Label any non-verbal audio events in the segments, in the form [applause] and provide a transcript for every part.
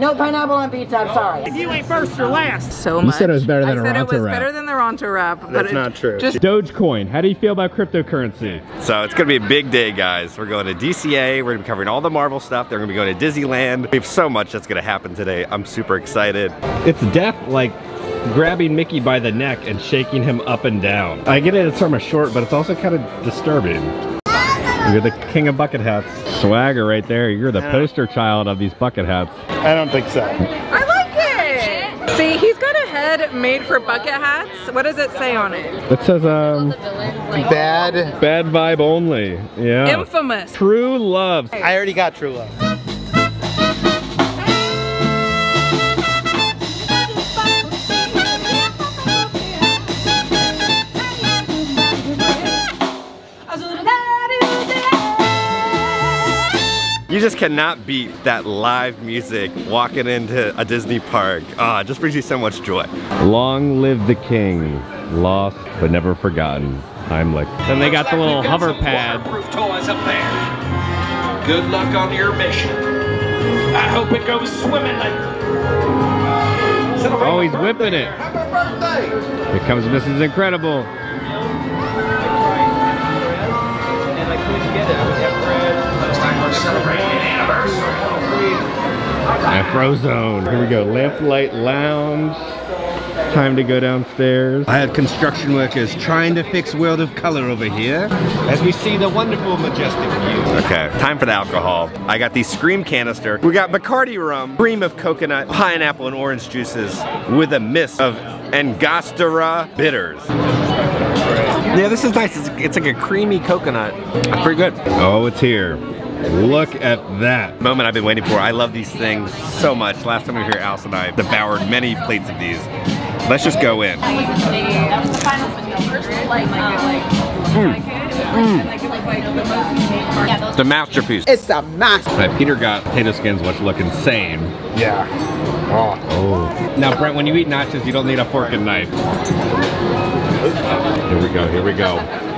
No pineapple on pizza, I'm sorry. If you ain't first or last. So You much. said it was better than I a said it Ronto was wrap. better than the Ronto wrap. but That's it not true. Just Dogecoin, how do you feel about cryptocurrency? So it's gonna be a big day, guys. We're going to DCA, we're gonna be covering all the Marvel stuff. They're gonna be going to Disneyland. We have so much that's gonna happen today. I'm super excited. It's death like grabbing Mickey by the neck and shaking him up and down. I get it, it's from a short, but it's also kind of disturbing. You're the king of bucket hats. Swagger right there. You're the poster child of these bucket hats. I don't think so. I like it. See, he's got a head made for bucket hats. What does it say on it? It says, um, Bad. bad vibe only. Yeah. Infamous. True love. I already got true love. You just cannot beat that live music walking into a Disney park. Ah, it just brings you so much joy. Long live the king. Lost but never forgotten. I'm like. Then they got the little hover pad. Waterproof toys up there. Good luck on your mission. I hope it goes swimmingly. Oh, he's whipping it. Here comes Mrs. Incredible. Looks like we're celebrating an anniversary. Afrozone. Here we go. Lamplight Lounge. Time to go downstairs. I had construction workers trying to fix World of Color over here as we see the wonderful, majestic view. Okay, time for the alcohol. I got the Scream canister. We got Bacardi rum, cream of coconut, pineapple, and orange juices with a mist of Angostura bitters. Yeah, this is nice. It's, it's like a creamy coconut. It's pretty good. Oh, it's here. Look at that. Moment I've been waiting for. I love these things so much. Last time we were here, Alice and I devoured many plates of these. Let's just go in. The masterpiece. It's a masterpiece. Right, Peter got potato skins, which look insane. Yeah. Oh. Oh. Now, Brent, when you eat nachos, you don't need a fork and knife. Here we go, here we go.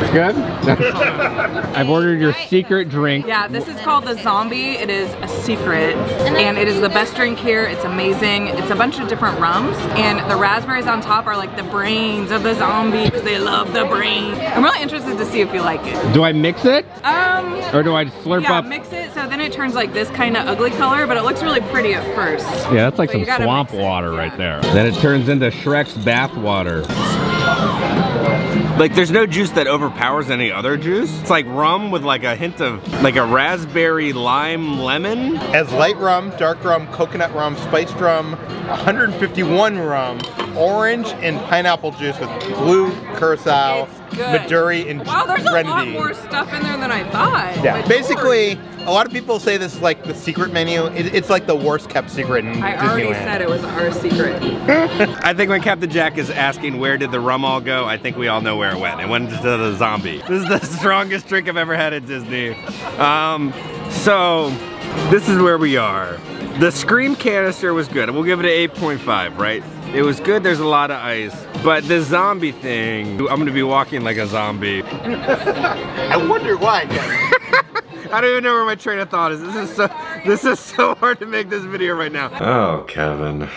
It's good? [laughs] I've ordered your secret drink. Yeah, this is called the Zombie. It is a secret, and it is the best drink here. It's amazing. It's a bunch of different rums, and the raspberries on top are like the brains of the zombie because they love the brain. I'm really interested to see if you like it. Do I mix it? Um, Or do I slurp yeah, up? mix it so then it turns like this kind of ugly color, but it looks really pretty at first. Yeah, that's like But some swamp water yeah. right there. Then it turns into Shrek's bath water. Like there's no juice that overpowers any other juice. It's like rum with like a hint of like a raspberry lime lemon. As light rum, dark rum, coconut rum, spiced rum, 151 rum, orange and pineapple juice with blue curacao, It's good. Maduri, and Wow, there's a lot more stuff in there than I thought. Yeah, But basically, a lot of people say this is like the secret menu. It, it's like the worst kept secret in I already said it was our secret. [laughs] I think when Captain Jack is asking where did the rum all go, I think we all know where it went. It went to the zombie. This is the [laughs] strongest drink I've ever had at Disney. Um, so this is where we are. The Scream canister was good. We'll give it an 8.5, right? It was good, there's a lot of ice. But the zombie thing, I'm gonna be walking like a zombie. [laughs] I wonder why. I don't even know where my train of thought is. This is so this is so hard to make this video right now. Oh, Kevin.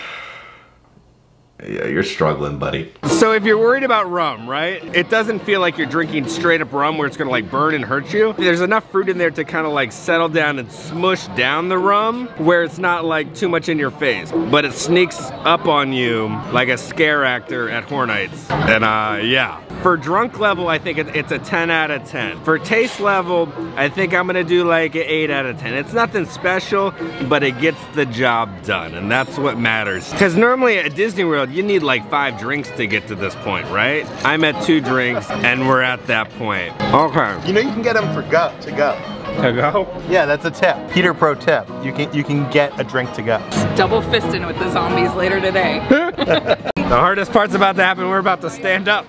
Yeah, you're struggling, buddy. So if you're worried about rum, right? It doesn't feel like you're drinking straight up rum where it's gonna like burn and hurt you. There's enough fruit in there to kind of like settle down and smush down the rum where it's not like too much in your face. But it sneaks up on you like a scare actor at Horror Nights. And uh, yeah. For drunk level, I think it's a 10 out of 10. For taste level, I think I'm gonna do like an 8 out of 10. It's nothing special, but it gets the job done, and that's what matters. Because normally at Disney World, you need like five drinks to get to this point, right? I'm at two drinks, and we're at that point. Okay. You know you can get them for go to go. To go? Yeah, that's a tip. Peter Pro tip. You can you can get a drink to go. Double fisting with the zombies later today. [laughs] [laughs] The hardest part's about to happen. We're about to stand up.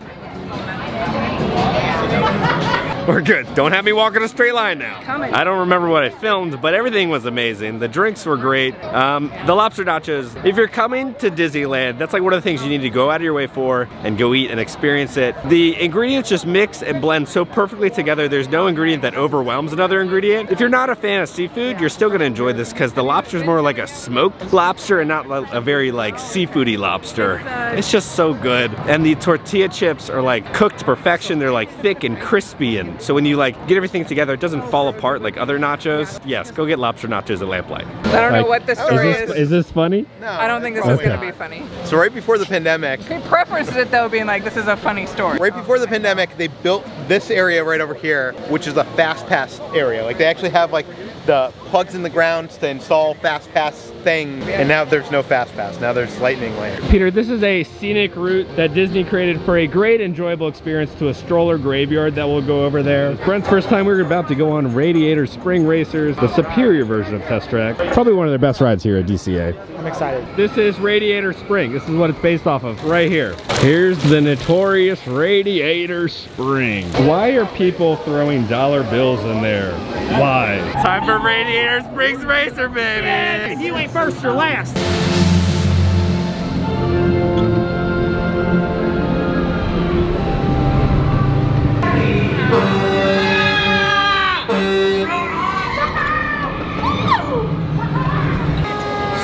[laughs] We're good. Don't have me walking a straight line now. Coming. I don't remember what I filmed, but everything was amazing. The drinks were great. Um, the lobster nachos, if you're coming to Disneyland, that's like one of the things you need to go out of your way for and go eat and experience it. The ingredients just mix and blend so perfectly together. There's no ingredient that overwhelms another ingredient. If you're not a fan of seafood, you're still gonna enjoy this because the lobster's more like a smoked lobster and not a very like seafoody lobster. It's just so good. And the tortilla chips are like cooked to perfection. They're like thick and crispy and so when you like get everything together, it doesn't fall apart like other nachos. Yes, go get lobster nachos at Lamplight. I don't know what the story is is. this, is this funny? No, I don't think this is gonna not. be funny. So right before the pandemic, He preferenced it though, being like, this is a funny story. right before the pandemic, they built this area right over here, which is a fast pass area. Like they actually have like the plugs in the ground to install fast pass thing, and now there's no fast pass. Now there's lightning lane. Peter, this is a scenic route that Disney created for a great enjoyable experience to a stroller graveyard that we'll go over there. Brent's first time we were about to go on Radiator Spring Racers, the superior version of Test Track. Probably one of their best rides here at DCA. I'm excited. This is Radiator Spring. This is what it's based off of right here. Here's the notorious Radiator Spring. Why are people throwing dollar bills in there? Why? Time for Radiator Springs Racer, baby! You ain't first or last.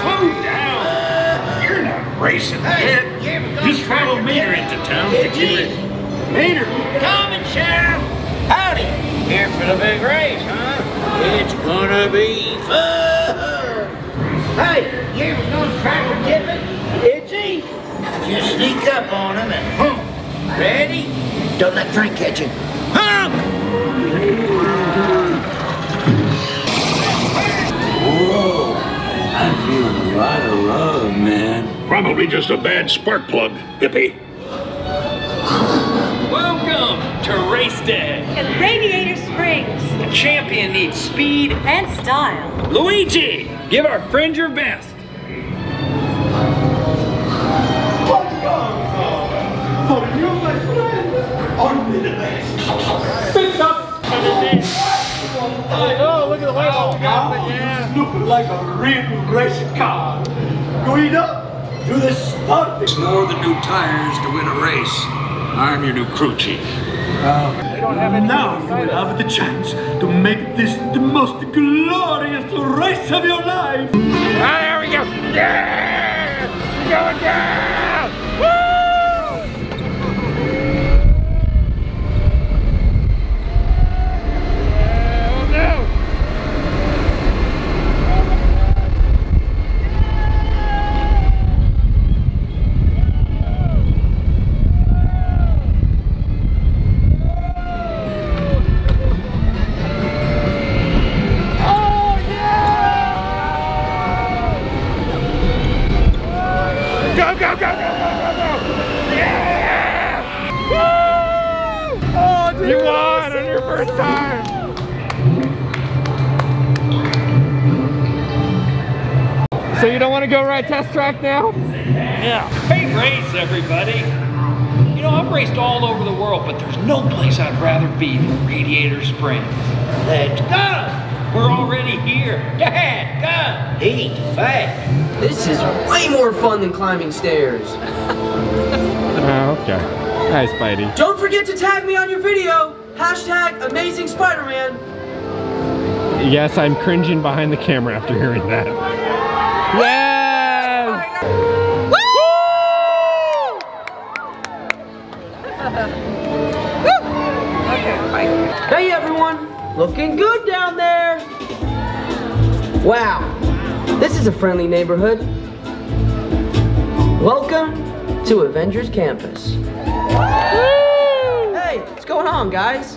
Slow down. You're not racing yet. Just follow Mater into town to get ready. Mater, coming, Sheriff. Howdy. Here for the big race, huh? It's gonna be fun. Hey, you ever gonna tractor tipping? It's easy. Just sneak up on him and hump. Ready? Don't let Frank catch you. Hump! Whoa, I'm feeling a lot of love, man. Probably just a bad spark plug, hippie. Welcome to race day. At Radiator Springs The champion needs speed. and style. Luigi, give our friend your best. For you, my friend, only the best. Pick up and Oh, look at the way Looking like a real racing car. Going up to the start. More than new tires to win a race. I'm your new crew chief. Uh, Now you will have the chance to make this the most glorious race of your life. Ah, there we go. Yeah! Going down! Ride Test Track now? Yeah. Hey, race, everybody. You know, I've raced all over the world, but there's no place I'd rather be than Radiator Springs. Let's go! We're already here. Dad, go! He's fast. This is way more fun than climbing stairs. Oh, [laughs] okay. Hi, Spidey. Don't forget to tag me on your video. Hashtag Amazing Spider-Man. Yes, I'm cringing behind the camera after hearing that. Yes! Looking good down there. Wow, this is a friendly neighborhood. Welcome to Avengers Campus. Hey, what's going on, guys?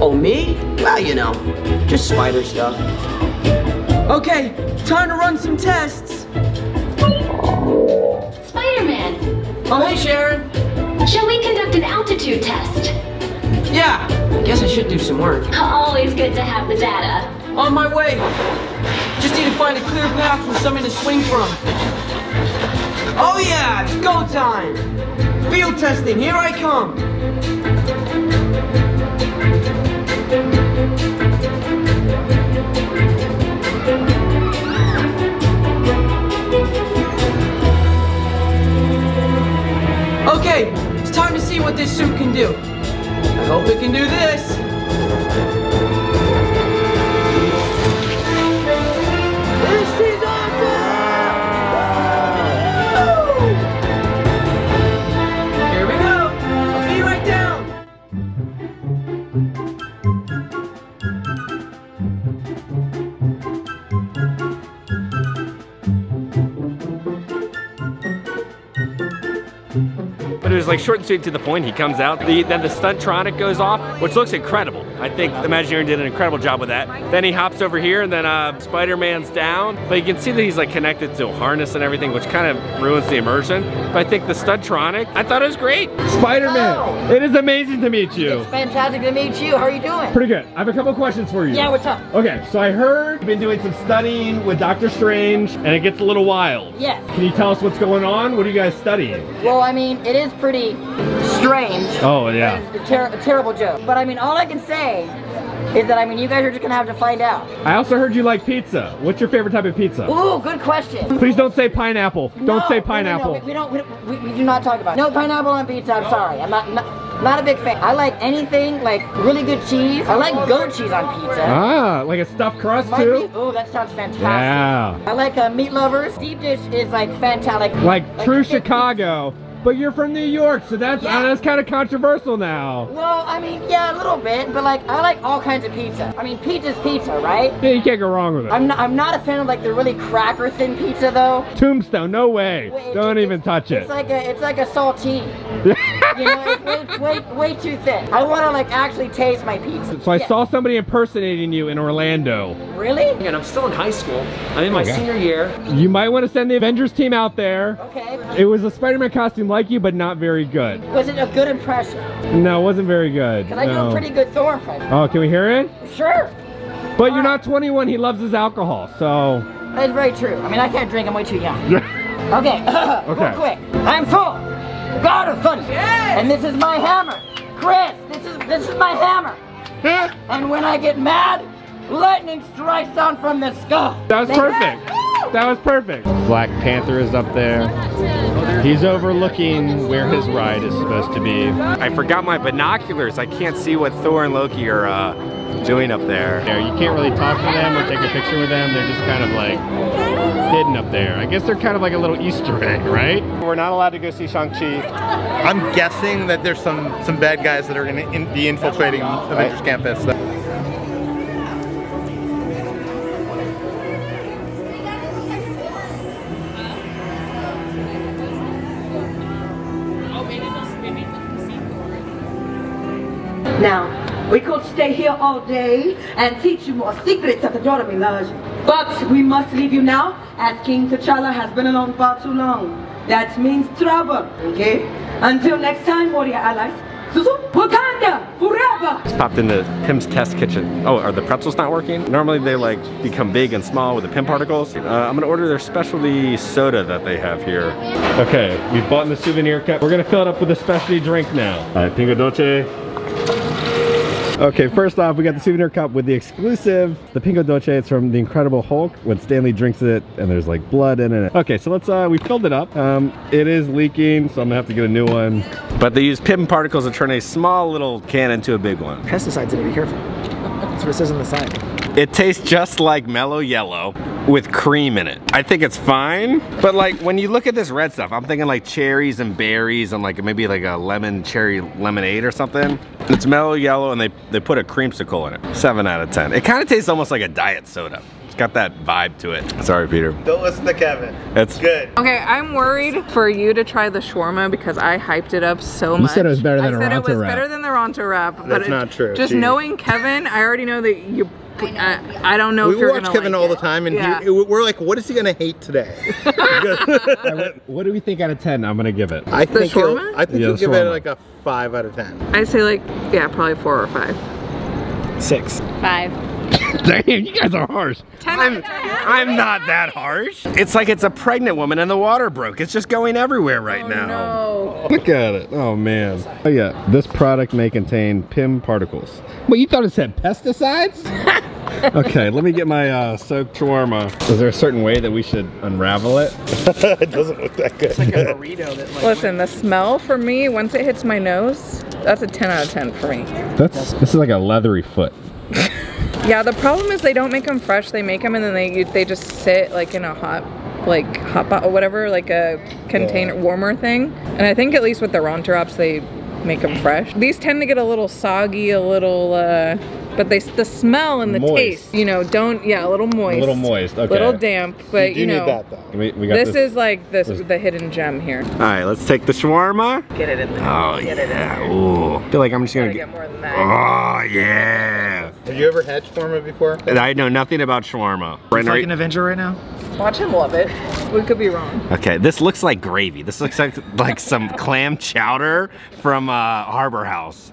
Oh, me? Well, you know, just spider stuff. Okay, time to run some tests. Spider-Man, Oh, hey, Sharon. shall we conduct an altitude test? Yeah, I guess I should do some work. Always good to have the data. On my way. Just need to find a clear path with something to swing from. Oh yeah, it's go time! Field testing, here I come! Okay, it's time to see what this suit can do. Hope it can do. This like short and sweet to the point. He comes out, the, then the Stuntronic goes off, which looks incredible. I think Imagineering did an incredible job with that. Then he hops over here, and then uh, Spider-Man's down. But you can see that he's like connected to a harness and everything, which kind of ruins the immersion. But I think the Stuntronic, I thought it was great. Spider-Man, it is amazing to meet you. It's fantastic to meet you. How are you doing? Pretty good. I have a couple questions for you. Yeah, what's up? Okay, so I heard you've been doing some studying with Doctor Strange, and it gets a little wild. Yes. Can you tell us what's going on? What are you guys studying? Well, I mean, it is pretty strange. Oh, yeah. A, ter- a terrible joke. But I mean, all I can say is that I mean, you guys are just gonna have to find out. I also heard you like pizza. What's your favorite type of pizza? Ooh, good question. Please don't say pineapple. Don't No, say no, no, no, pineapple. we, we don't. We, don't- we, we do not talk about. It. No pineapple on pizza. I'm sorry. I'm not, not not a big fan. I like anything like really good cheese. I like goat cheese on pizza. Ah, like a stuffed crust Might too? be- Oh, that sounds fantastic. Yeah. I like uh, meat lovers. Deep dish is like fantastic. Like true Chicago. But you're from New York, so that's uh, that's kind of controversial now. Well, I mean, yeah, a little bit, but like I like all kinds of pizza. I mean, pizza's pizza, right? Yeah, you can't go wrong with it. I'm not, I'm not a fan of like the really cracker thin pizza though. Tombstone, no way. Wait, Don't even touch it. It's like a it's like a saltine. [laughs] you know, it's way, way way too thin. I want to like actually taste my pizza. So I Yeah. saw somebody impersonating you in Orlando. Really? And I'm still in high school. I'm in my Okay. senior year. You might want to send the Avengers team out there. Okay. It was a Spider-Man costume like you, but not very good. Was it a good impression? No, it wasn't very good. Cause I do a pretty good Thor impression. Oh, can we hear it? Sure. But you're not 21. He loves his alcohol, so. That's very true. I mean, I can't drink. I'm way too young. [laughs] Okay. [laughs] Okay. Real quick. I'm Thor, God of Thunder, and this is my hammer, Chris. This is this is my hammer. and when I get mad, lightning strikes down from the sky. That was Like perfect. That was perfect. Black Panther is up there. He's overlooking where his ride is supposed to be. I forgot my binoculars. I can't see what Thor and Loki are uh, doing up there. There, you can't really talk to them or take a picture with them. They're just kind of like hidden up there. I guess they're kind of like a little Easter egg, right? We're not allowed to go see Shang-Chi. I'm guessing that there's some some bad guys that are going to in, be infiltrating Avengers Campus. Now, we could stay here all day and teach you more secrets of the Dora Milaje. But we must leave you now, as King T'Challa has been alone far too long. That means trouble, okay? Until next time, warrior allies. Suzu, Wakanda, forever! Just popped into Pym's test kitchen. Oh, are the pretzels not working? Normally they like become big and small with the Pim particles. Uh, I'm gonna order their specialty soda that they have here. Okay, we've bought in the souvenir cup. We're gonna fill it up with a specialty drink now. All right, Pingo Doce. Okay, first off, we got the souvenir cup with the exclusive, the Pingo Doce. It's from The Incredible Hulk when Stan Lee drinks it and there's like blood in it. Okay, so let's, uh, we filled it up. Um, it is leaking, so I'm gonna have to get a new one. But they use Pym particles to turn a small little can into a big one. Pesticides in it, be careful. That's what it says on the side. It tastes just like mellow yellow with cream in it. I think it's fine, but like when you look at this red stuff, I'm thinking like cherries and berries and like maybe like a lemon cherry lemonade or something. It's mellow yellow and they, they put a creamsicle in it. Seven out of 10. It kind of tastes almost like a diet soda. It's got that vibe to it. Sorry, Peter. Don't listen to Kevin. It's good. Okay, I'm worried for you to try the shawarma because I hyped it up so You much. said it was better than I a said it Ronto was wrap. better than the Ronto wrap. but That's it- not true. Just Jeez. knowing Kevin, I already know that you. I, uh, I don't know we if you're watch Kevin like all it. the time, and Yeah. he, we're like, what is he gonna hate today? [laughs] [laughs] what, what do we think out of 10 I'm gonna give it? I The think he'll, shawarma? I think Yeah, he'll give it like a five out of ten. I say like yeah, probably four or five. Six. Five. [laughs] Damn, you guys are harsh. I'm, I'm not that harsh. It's like it's a pregnant woman and the water broke. It's just going everywhere right now. No. Look at it. Oh man. Oh yeah. This product may contain Pym particles. Wait, you thought it said pesticides? [laughs] Okay, let me get my uh, soaked shawarma. Is there a certain way that we should unravel it? [laughs] it doesn't look that good. It's like a burrito that like. Listen, the smell for me, once it hits my nose, that's a 10 out of 10 for me. That's this is like a leathery foot. Yeah, the problem is they don't make them fresh. They make them and then they they just sit like in a hot like hot pot or whatever, like a container warmer thing. And I think at least with the Ronto wraps they make them fresh. These tend to get a little soggy, a little uh but they the smell and the Moist. taste, you know, don't yeah, a little moist. A little moist, okay. A little damp, but do you, need know. that, though. We, we got This, this, is like this, this- the hidden gem here. All right, let's take the shawarma. Get it in there. Oh Get it in yeah. there. Ooh. I feel like I'm just gonna get. get more than that. Oh yeah. Have you ever had shawarma before? And I know nothing about shawarma. It's Right, like right. an Avenger right now. Watch him love it. We could be wrong. Okay, this looks like gravy. This looks like like some [laughs] clam chowder from uh, Harbor House.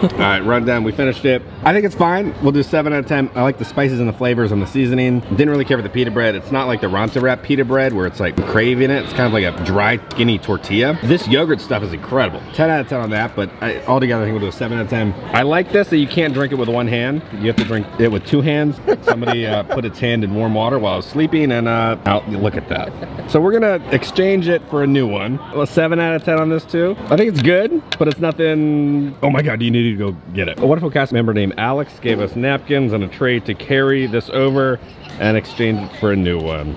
All right, rundown. We finished it. I think it's fine. We'll do seven out of ten. I like the spices and the flavors and the seasoning. Didn't really care for the pita bread. It's not like the Ronto wrap pita bread where it's like craving it. It's kind of like a dry, skinny tortilla. This yogurt stuff is incredible. Ten out of ten on that. But I, altogether, I think we'll do a seven out of ten. I like this that you can't drink it with one hand. You have to drink it with two hands. Somebody uh, put its hand in warm water while I was sleeping, and uh, out. Look at that. So we're gonna exchange it for a new one. A seven out of ten on this too. I think it's good, but it's nothing. Oh my God! Do you need to go get it. A wonderful cast member named Alex gave us napkins and a tray to carry this over and exchange it for a new one.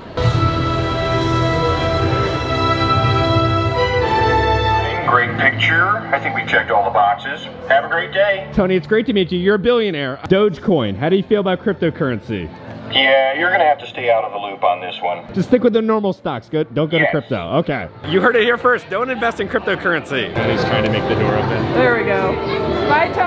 Great picture. I think we checked all the boxes. Have a great day. Tony, it's great to meet you. You're a billionaire. Dogecoin. How do you feel about cryptocurrency? Yeah, you're gonna have to stay out of the loop on this one. Just stick with the normal stocks. Good. don't go Yes. to crypto. Okay. You heard it here first. Don't invest in cryptocurrency. Tony's trying to make the door open. There we go. Bye, Tony.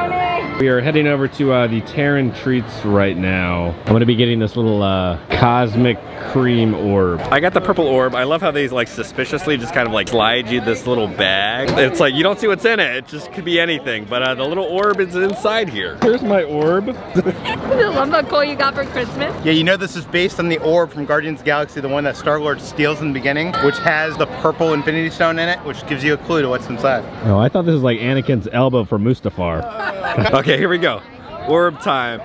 We are heading over to uh, the Terran Treats right now. I'm going to be getting this little uh, cosmic cream orb. I got the purple orb. I love how they like suspiciously just kind of like slide you this little bag. It's like you don't see what's in it. It just could be anything. But uh, the little orb is inside here. Here's my orb. the love coal you got for Christmas. Yeah, you know this is based on the orb from Guardians of the Galaxy, the one that Star-Lord steals in the beginning, which has the purple Infinity Stone in it, which gives you a clue to what's inside. Oh, I thought this was like Anakin's elbow for Mustafar. [laughs] [laughs] okay, here we go. Orb time.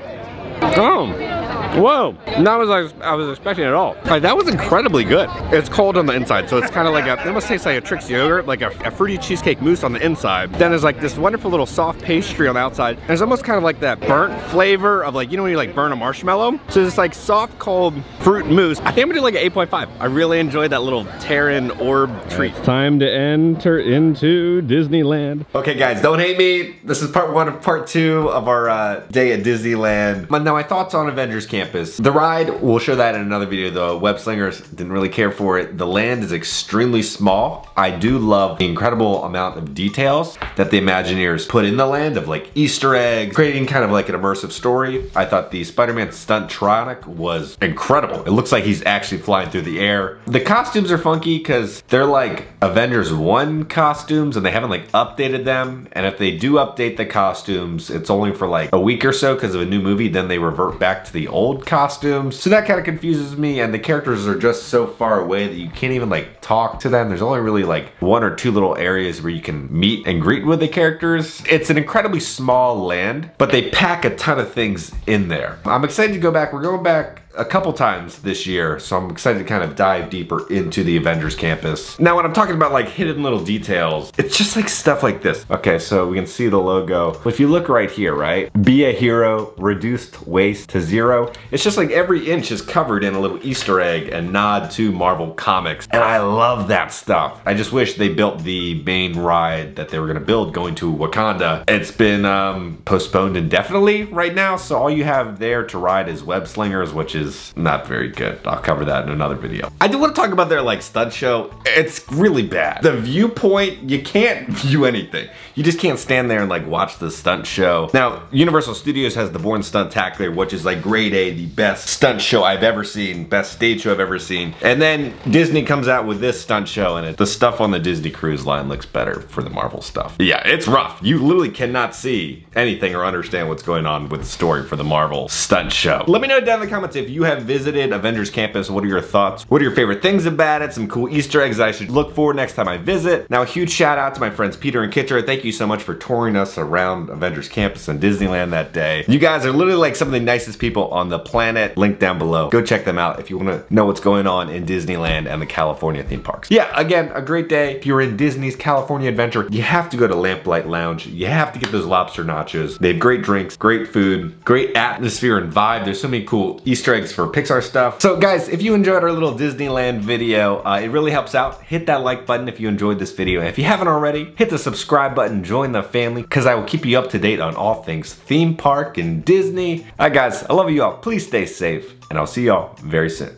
Oh. Whoa, not as I was, I was expecting at all. Like, that was incredibly good. It's cold on the inside, so it's kind of like a, it almost tastes like a Trix yogurt, like a, a fruity cheesecake mousse on the inside. Then there's like this wonderful little soft pastry on the outside. And it's almost kind of like that burnt flavor of like, you know when you like burn a marshmallow? So it's like soft, cold fruit mousse. I think I'm gonna do like an 8.5. I really enjoyed that little Terran orb treat. It's time to enter into Disneyland. Okay, guys, don't hate me. This is part one of part two of our uh, day at Disneyland. But now, my thoughts on Avengers Campus. The ride, we'll show that in another video. The web slingers didn't really care for it. The land is extremely small. I do love the incredible amount of details that the Imagineers put in the land of like Easter eggs, creating kind of like an immersive story. I thought the Spider-Man Stuntronic was incredible. It looks like he's actually flying through the air. The costumes are funky because they're like Avengers 1 costumes and they haven't like updated them. And if they do update the costumes, it's only for like a week or so because of a new movie. Then they revert back to the old costumes. So that kind of confuses me. And the characters are just so far away that you can't even like talk to them. There's only really like one or two little areas where you can meet and greet with the characters. It's an incredibly small land, but they pack a ton of things in there. I'm excited to go back. We're going back a couple times this year, so I'm excited to kind of dive deeper into the Avengers campus. Now, when I'm talking about like hidden little details, it's just like stuff like this. Okay, so we can see the logo. If you look right here, right? Be a hero, reduced waste to zero. It's just like every inch is covered in a little Easter egg and nod to Marvel Comics. And I love that stuff. I just wish they built the main ride that they were gonna build going to Wakanda. It's been um, postponed indefinitely right now, so all you have there to ride is Web Slingers, which is not very good. I'll cover that in another video. I do want to talk about their like stunt show. It's really bad. The viewpoint, you can't [laughs] view anything. You just can't stand there and like watch the stunt show. Now, Universal Studios has the Bourne Stuntacular, which is like grade A, the best stunt show I've ever seen, best stage show I've ever seen. And then Disney comes out with this stunt show and it, the stuff on the Disney Cruise line looks better for the Marvel stuff. Yeah, it's rough. You literally cannot see anything or understand what's going on with the story for the Marvel stunt show. Let me know down in the comments if you have visited Avengers Campus, what are your thoughts? What are your favorite things about it? Some cool Easter eggs I should look for next time I visit. Now, a huge shout out to my friends Peter and Kitcher. Thank you so much for touring us around Avengers Campus and Disneyland that day. You guys are literally like some of the nicest people on the planet. Link down below. Go check them out if you want to know what's going on in Disneyland and the California theme parks. Yeah, again, a great day. If you're in Disney's California Adventure, you have to go to Lamplight Lounge. You have to get those lobster nachos. They have great drinks, great food, great atmosphere and vibe. There's so many cool Easter eggs for Pixar stuff. So guys, if you enjoyed our little Disneyland video, uh, it really helps out. Hit that like button if you enjoyed this video. If you haven't already, hit the subscribe button, join the family, because I will keep you up to date on all things theme park and Disney. All right guys, I love you all. Please stay safe, and I'll see y'all very soon.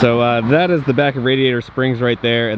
So uh, that is the back of Radiator Springs right there. And